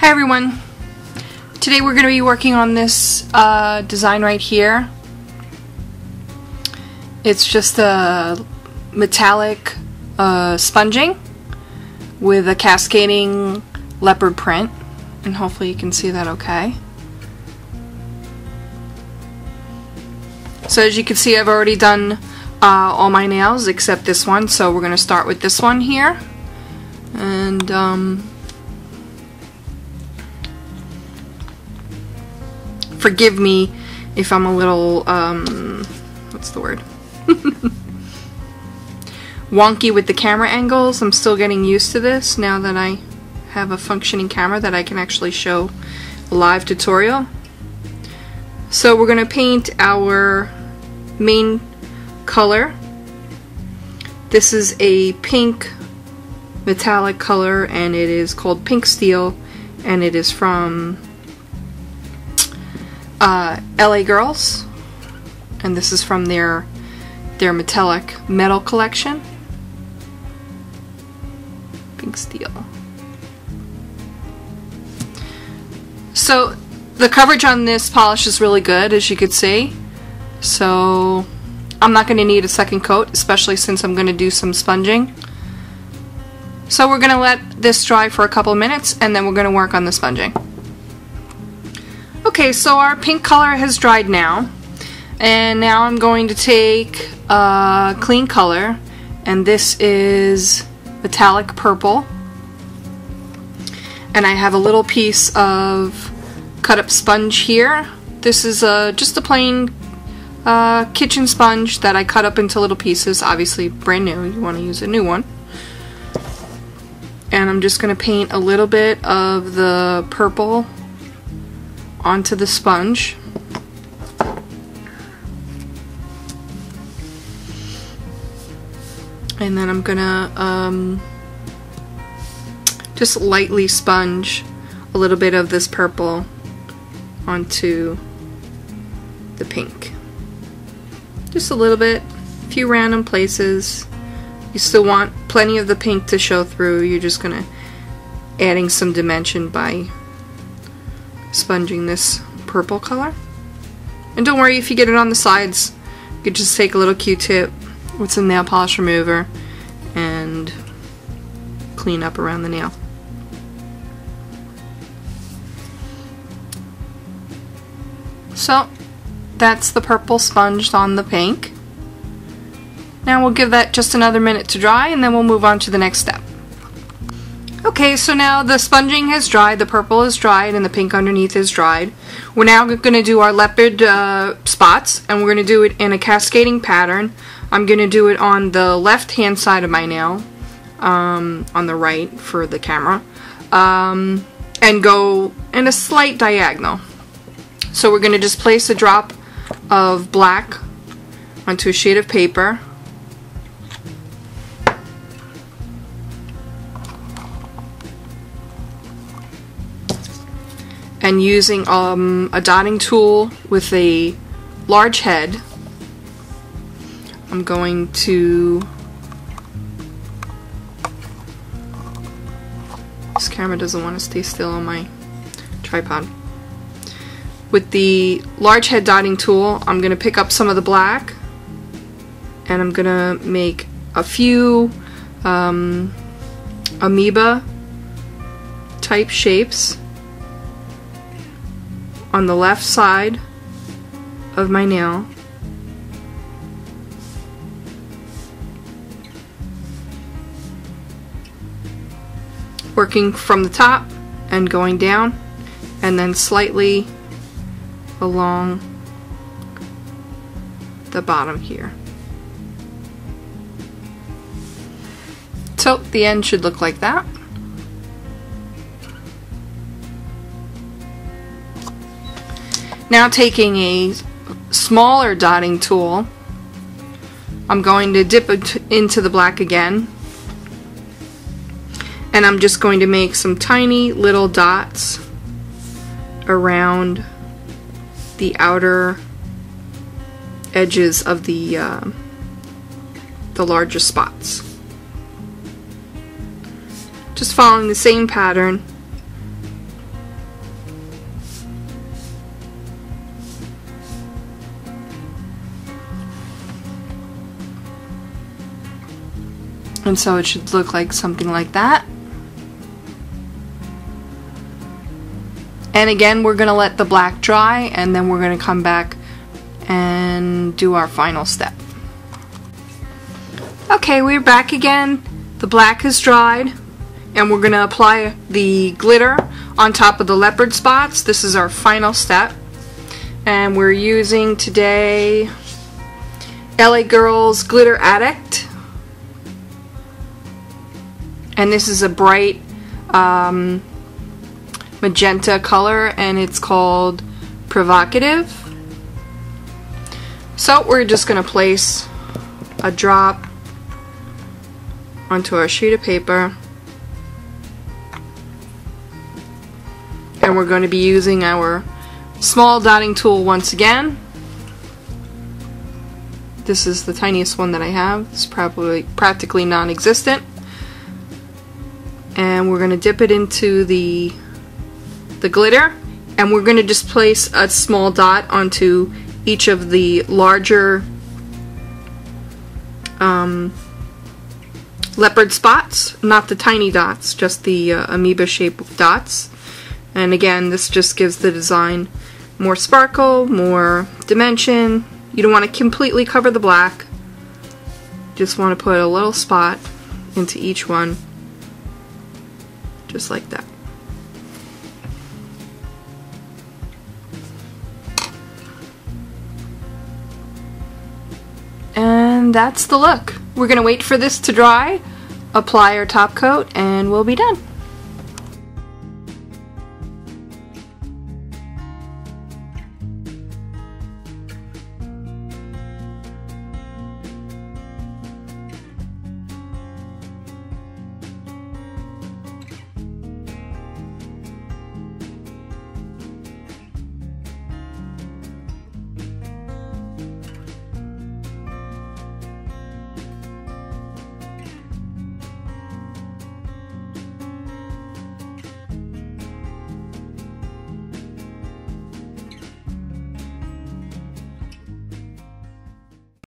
Hi everyone. Today we're going to be working on this uh, design right here. It's just a metallic uh, sponging with a cascading leopard print and hopefully you can see that okay. So as you can see I've already done uh, all my nails except this one so we're going to start with this one here and um, forgive me if I'm a little, um, what's the word? Wonky with the camera angles. I'm still getting used to this now that I have a functioning camera that I can actually show a live tutorial. So we're going to paint our main color. This is a pink metallic color and it is called Pink Steel and it is from uh, LA Girls, and this is from their their metallic metal collection. Pink steel. So the coverage on this polish is really good, as you could see. So I'm not going to need a second coat, especially since I'm going to do some sponging. So we're going to let this dry for a couple minutes, and then we're going to work on the sponging. Okay, so our pink color has dried now. And now I'm going to take a clean color, and this is metallic purple. And I have a little piece of cut up sponge here. This is a, just a plain uh, kitchen sponge that I cut up into little pieces, obviously brand new, you want to use a new one. And I'm just going to paint a little bit of the purple onto the sponge. And then I'm gonna um, just lightly sponge a little bit of this purple onto the pink. Just a little bit, a few random places. You still want plenty of the pink to show through. You're just gonna adding some dimension by sponging this purple color. And don't worry if you get it on the sides, you could just take a little q-tip with some nail polish remover and clean up around the nail. So that's the purple sponged on the pink. Now we'll give that just another minute to dry and then we'll move on to the next step. Okay, so now the sponging has dried, the purple is dried, and the pink underneath is dried. We're now going to do our leopard uh, spots, and we're going to do it in a cascading pattern. I'm going to do it on the left-hand side of my nail, um, on the right for the camera, um, and go in a slight diagonal. So we're going to just place a drop of black onto a sheet of paper. And using um, a dotting tool with a large head I'm going to this camera doesn't want to stay still on my tripod. With the large head dotting tool I'm gonna pick up some of the black and I'm gonna make a few um, amoeba type shapes on the left side of my nail working from the top and going down and then slightly along the bottom here. So the end should look like that. Now taking a smaller dotting tool, I'm going to dip it into the black again. And I'm just going to make some tiny little dots around the outer edges of the uh, the larger spots. Just following the same pattern. And so it should look like something like that. And again, we're going to let the black dry and then we're going to come back and do our final step. Okay, we're back again. The black has dried and we're going to apply the glitter on top of the leopard spots. This is our final step. And we're using today LA Girls Glitter Addict. And this is a bright um, magenta color and it's called Provocative. So we're just going to place a drop onto our sheet of paper and we're going to be using our small dotting tool once again. This is the tiniest one that I have. It's probably practically non-existent. And we're going to dip it into the the glitter and we're going to just place a small dot onto each of the larger um, leopard spots, not the tiny dots, just the uh, amoeba shaped dots. And again, this just gives the design more sparkle, more dimension. You don't want to completely cover the black. Just want to put a little spot into each one, just like that. And that's the look. We're to wait for this to dry, apply our top coat, and we'll be done.